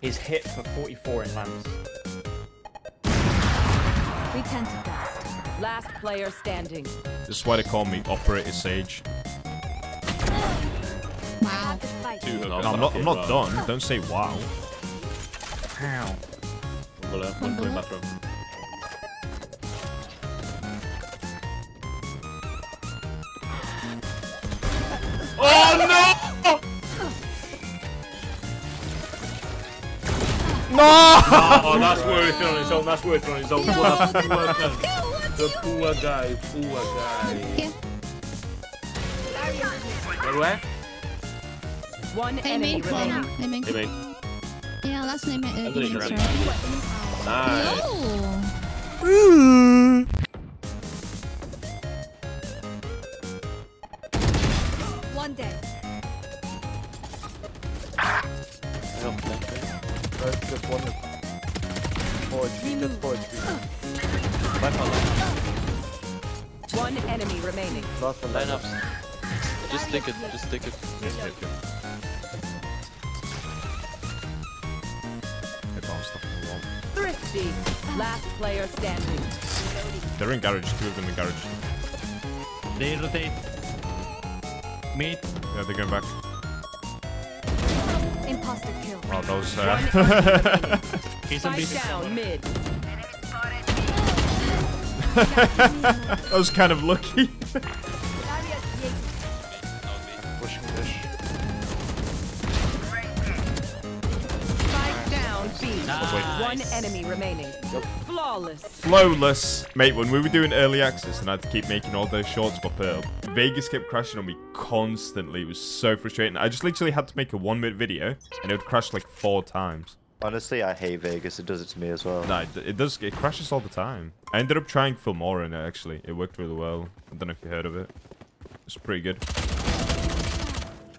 He's hit for 44 in Lance. We tend to best. Last player standing. This is why they call me Operator Sage. Wow. Two hook No, I'm not. I'm not uh, done. Don't say wow. Ow. One bullet, one coming bathroom. No! Oh, that's worth it on its own. That's worth it on its own. What a poor guy. The poor guy. Poor guy. Here. Where, where? One They enemy make one. remaining. They make Hey, mate. Yeah, last name is uh, grab right. Nice. Oh. That's just one. Four HP, just four HP. One enemy remaining. Last one. Lineups. Just stick it, just stick it. Hit bomb stuff in the wall. Thrifty. Last player standing. They're in garage. Two of them in garage. They rotate. Mid. Yeah, they're going back. Imposter kill. Wow, those. One Uh, He's on Spike B. mid. that was kind of lucky. Nice. One enemy remaining. Flawless. Flawless. Mate, when we were doing early access and I had to keep making all those shorts for Pearl, uh, Vegas kept crashing on me constantly. It was so frustrating. I just literally had to make a one minute video and it would crash like four times. Honestly, I hate Vegas. It does it to me as well. Nah, it, it does. It crashes all the time. I ended up trying Filmora in it uh, actually. It worked really well. I don't know if you heard of it. It's pretty good.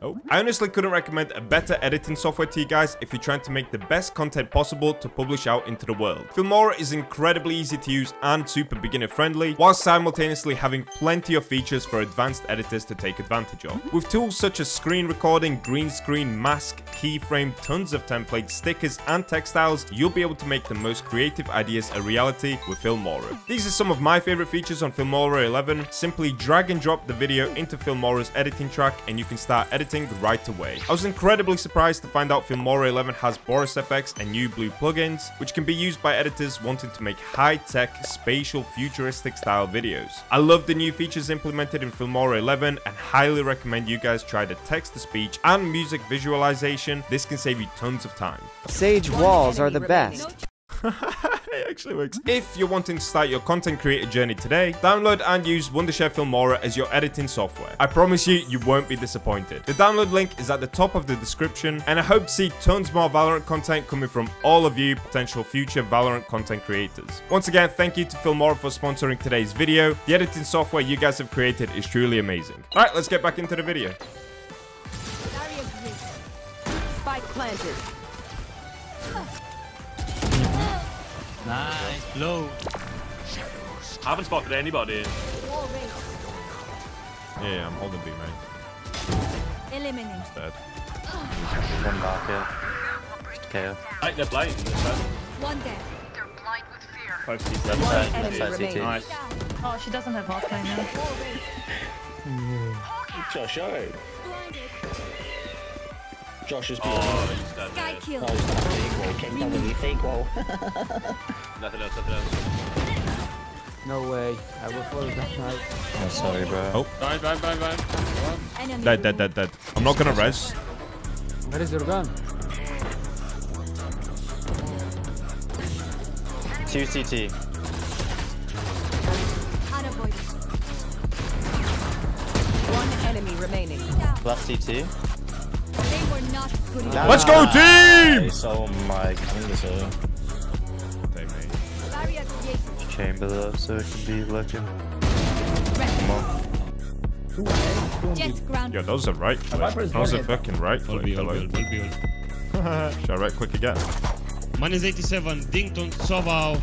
Oh. I honestly couldn't recommend a better editing software to you guys if you're trying to make the best content possible to publish out into the world. Filmora is incredibly easy to use and super beginner friendly, while simultaneously having plenty of features for advanced editors to take advantage of. With tools such as screen recording, green screen, mask, keyframe, tons of templates, stickers, and textiles, you'll be able to make the most creative ideas a reality with Filmora. These are some of my favorite features on Filmora 11. Simply drag and drop the video into Filmora's editing track and you can start editing right away. I was incredibly surprised to find out Filmora 11 has Boris FX and NewBlue plugins, which can be used by editors wanting to make high-tech, spatial, futuristic style videos. I love the new features implemented in Filmora 11 and highly recommend you guys try the text-to-speech and music visualization. This can save you tons of time. Sage walls are the enemy remaining. best. it actually works. If you're wanting to start your content creator journey today, download and use Wondershare Filmora as your editing software. I promise you, you won't be disappointed. The download link is at the top of the description, and I hope to see tons more Valorant content coming from all of you potential future Valorant content creators. Once again, thank you to Filmora for sponsoring today's video. The editing software you guys have created is truly amazing. Alright, let's get back into the video. Spike planted. Nice. Blow. Haven't spotted anybody. Yeah, yeah I'm holding B, mate. Eliminate. Dead. One market. Just KO. Right, they're blind. One dead. Five CT. Left One side. enemy side CT. Nice. Oh, she doesn't have vodka now. Josh, alright. Josh is below. Oh, he's dead. Sky mate. kill. Oh, he's not fake wall. Came down with me fake wall. Nothing else, nothing else. No way. I will follow that night. Oh, sorry, bro. Oh, Bye, bye, bye, bye. Dead, dead, dead, dead. I'm not gonna res. Where is your gun? Two CT. Unavoidable. One enemy remaining. Last CT. They were not good enough. Let's go, team! Nice, oh my goodness. uh, Take me. Chamber though, so it can be lurking. Jett ground. Yo, those are right click. Those are fucking right All click. B, all B, Hello. all B, all B. Should I right click again? Man is 87. Dington, Sova.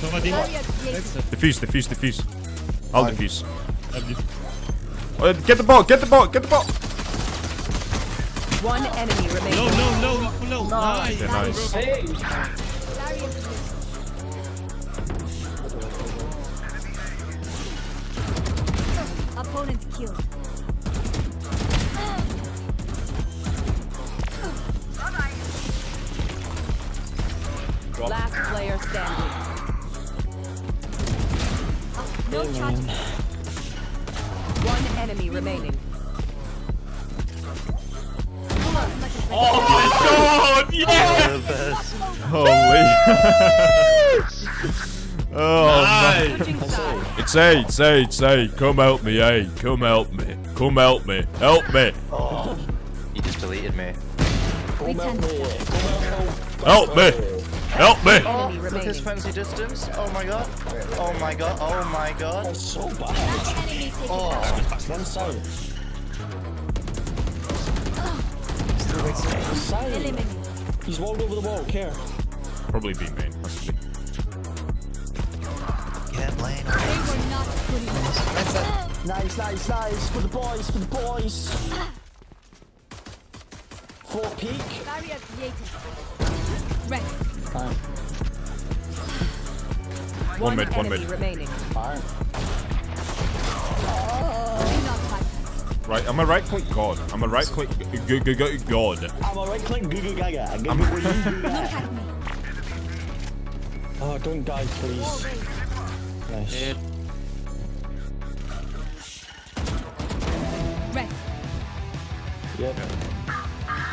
Sova Ding. Barrier created. Diffuse, diffuse, diffuse. I'll diffuse. W. Oh, get the ball, get the ball, get the ball! One enemy remaining. No, no, no, no. Nice. Okay, nice. Opponent killed. Last player standing. No charges. One enemy remaining. Oh my god! Yeah! Holy. oh, man. It's A, it's A, it's A. Come help me, A. Come help me. Come help me. Help me. Oh, he just deleted me. Pretend. Help me. Help me. Enemy Look at his frenzy distance. Oh my god. Oh my god. Oh my god. That's so bad. Enemy taken Oh, down. one side. Eliminated. He's rolled over the wall. Care. Probably B main, possibly. Get Lane. They were not good. Nice, nice, nice. For the boys, for the boys. Four peak. Barrier created. Red. One mid, one mid. remaining. Fine. Right, I'm a right click God. I'm a right click g- g- g- God. I'm a right click. Goo gaga. I'm Look at me. Oh, don't die, please. Nice. Red. Yep.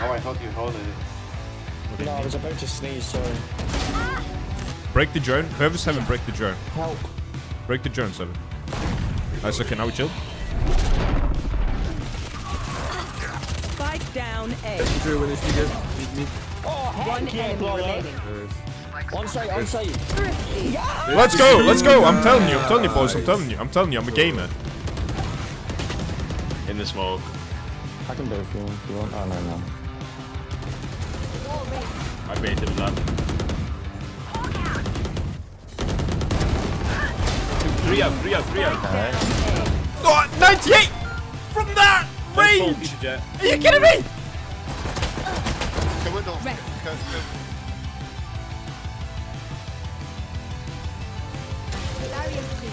Oh, I thought you hold it. No, I was about to sneeze. Sorry. Break the drone. Whoever's seven, break the drone. Help. Break the drone, seven. Nice, okay, now we chill. Down A. Drew with this nigga. Meet me. One enemy remaining. On site, on site. Thrifty. Let's go, let's go. I'm telling you, I'm telling you, boys. I'm telling you, I'm telling you, I'm a gamer. In the smoke. I can do it if you want. If you want. Oh no, no. Wall. I baited him that. Three out, three out, three out. Oh, 98 from that range. Are you kidding me? Red. Barrier clear.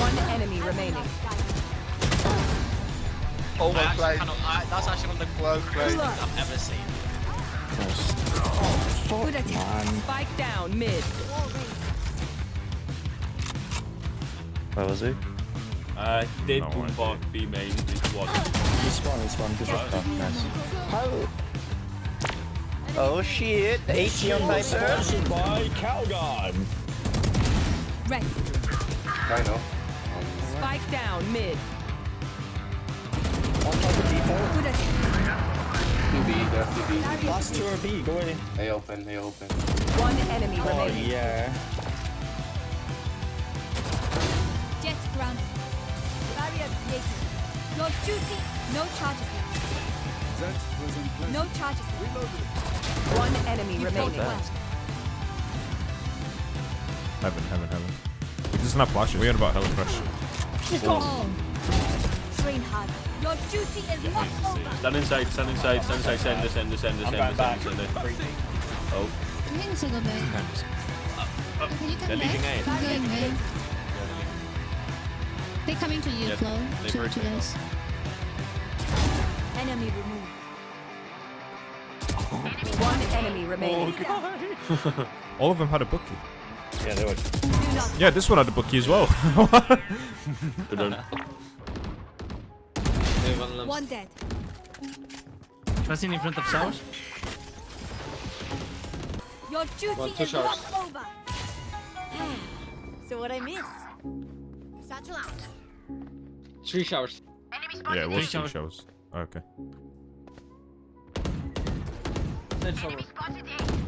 One enemy remaining. Oh, well played. that's actually one of the Well worst things I've ever seen. Good attack. Spike down mid. Wall raised. Where was he? Uh, dead No boombox B main is what. He spawned, he spawned. Good job. Oh, nice. How? Oh shit, 80 on Viper. Sponsored by Calgon. Red. I know. Spike down mid. On top of default. Good attack. TB, there's Last two are B, go in. They open, they open. One enemy Oh remaining. yeah. Grounded. Barrier created. Your duty. No charges left. No charges left. One enemy You remaining. well. Heaven, heaven, heaven. He doesn't have flashes. We're about hella fresh. Oh. Train hard. Your duty is not over. Stand inside, stand inside, stand inside, send this, send this, send this, send this, send this, send this. Oh, I'm going to go back. Can you come they're back? leaving A. I'm going back. They're coming to you, Yep, Flow. they To, break to it. Enemy removed. One enemy remaining. Oh, All of them had a bookie. Yeah, they were. Yeah, this one had a bookie as well. Good done. One dead. Trusting in front of South. Your duty One, two is not over. so what I miss? Satchel out. Three showers. yeah, it was Three two shows. shows. Oh, okay. Then shower.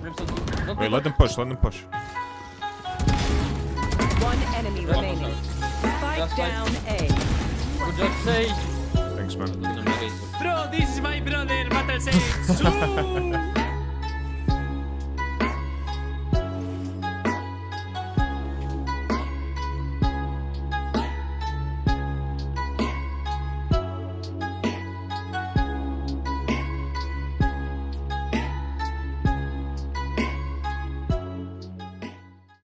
Brimstone. Don't Wait, go let them push, let them push. One enemy remaining. Spike down A. Good job, Sage. Thanks, man. Bro, this is my brother, Battle Sage.